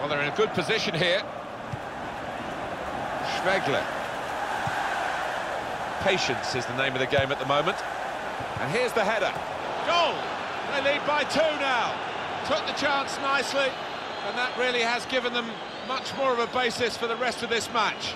Well, they're in a good position here. Schwegler. Patience is the name of the game at the moment. And here's the header. Goal! They lead by two now. Took the chance nicely, and that really has given them much more of a basis for the rest of this match.